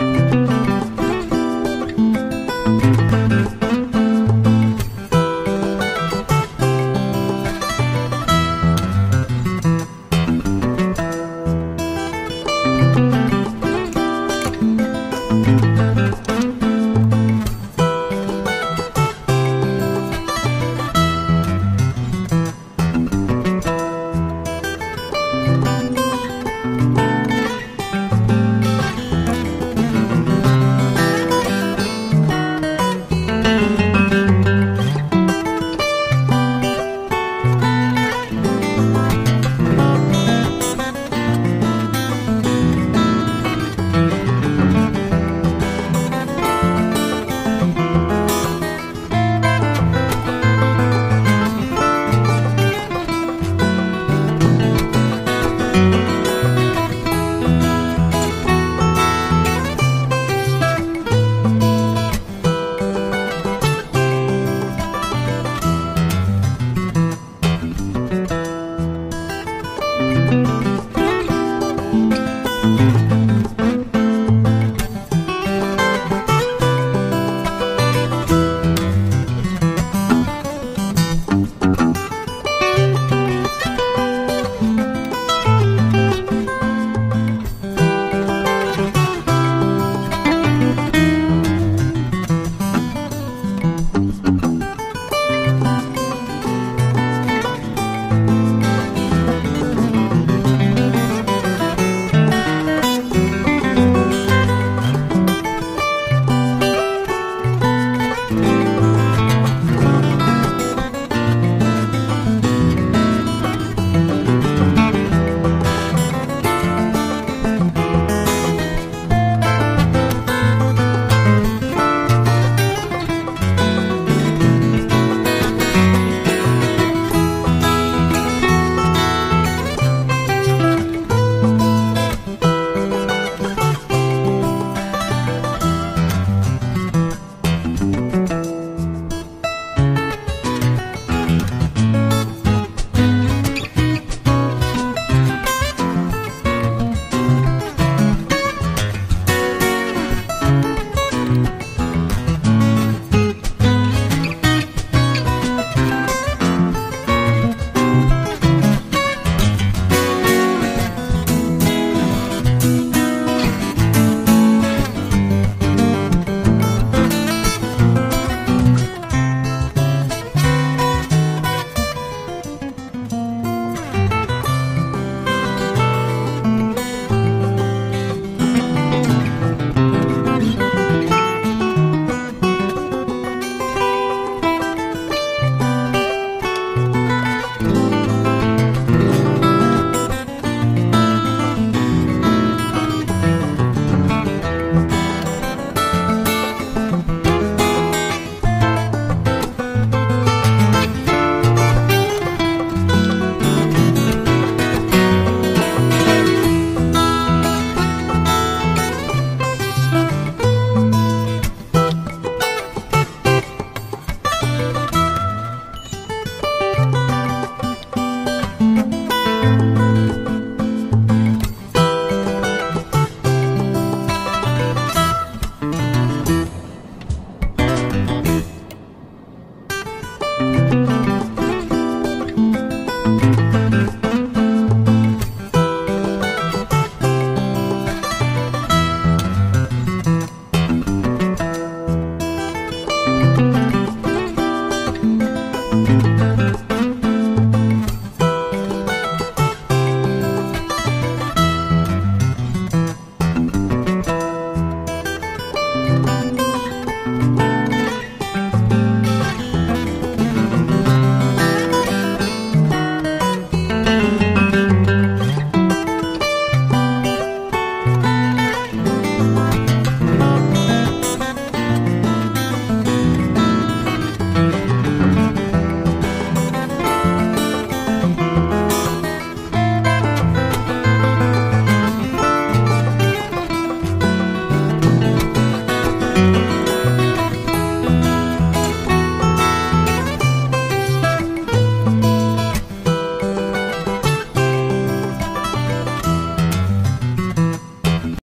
you